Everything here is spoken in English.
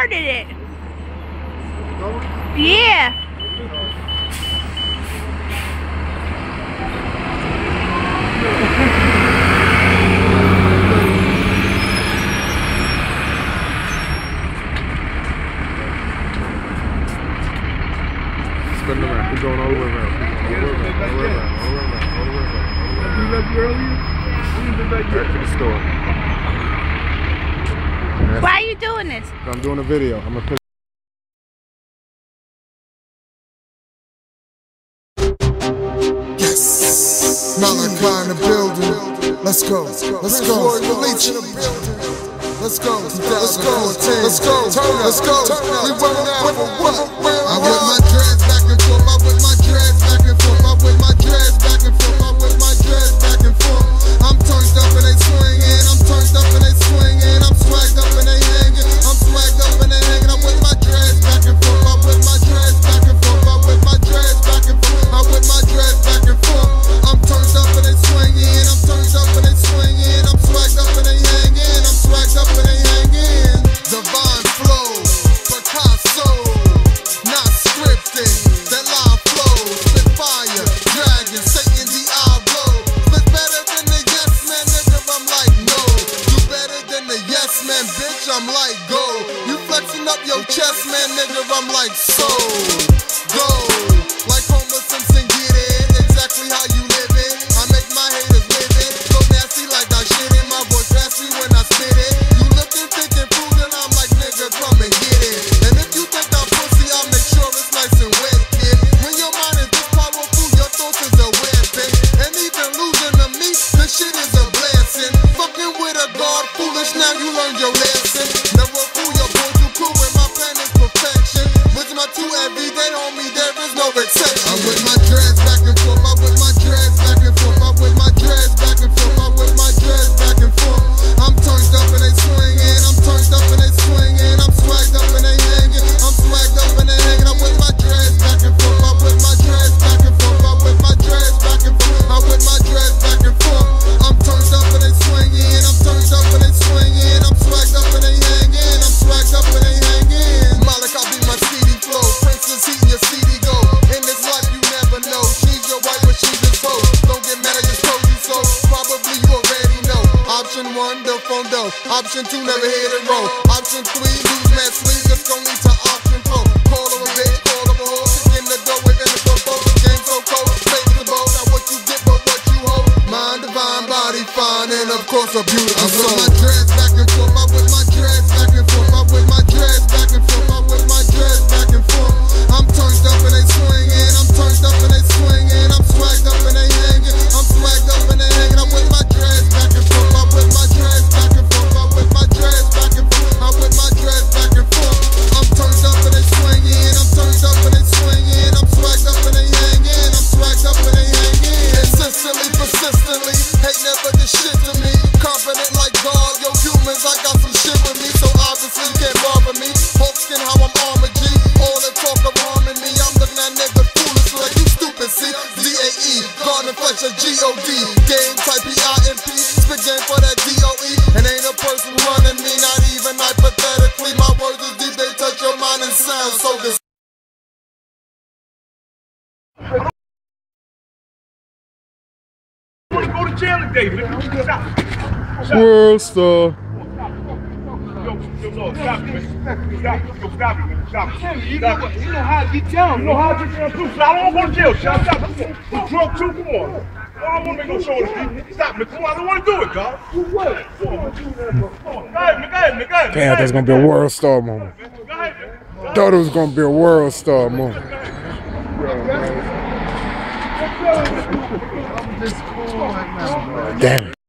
started it. Yeah. Spin around. Keep going all the way around. All the way around. All the way around. All the way around. All the way around. You left you earlier? When you left you Back to the store. Why are you doing this? I'm doing a video. I'm gonna. Yes. Malachi in the building. Let's go. Let's go. Roy Leach in the building. Let's go. Let's go. Let's go. Let's go. We run out for what? I whip I'm like go. You flexing up your chest, man, nigga. I'm like so. Go, day, homie, there is no exception. I whip my Option two, never hit it roll. Option three, lose man sleep, just gon' lead to option four. Call her a bitch, call her a hoe, kick in the door, wave in the both the game so cold. Fake the bow, not what you get, but what you hold. Mind, divine, body, fine, and of course a beautiful soul. I whip my dreads back and forth, I whip my dreads back and forth, I whip my dreads back and forth, Garden Fletcher, G-O-D, game type P-I-M-P, spit game for that D-O-E, and ain't a person running me, not even hypothetically. My words is deep, they touch your mind and sound so good. go to jail today, man. Stop. World Star. Yo, yo, no, stop, man. Stop. Yo, stop it, man. Stop. it. You know, Stop. you know how to get down. You know how to get down too, so I don't want to go to jail. Stop, stop. You drunk too? Come on. Oh, I don't want to make no show on the. Stop, man. Come on. I don't want to do it, dog. You what? Come on. Go ahead, man. Go ahead, man. Go ahead. Damn, that's gonna be a world star moment. Go ahead, man. Thought it was gonna be a world star moment. Damn it.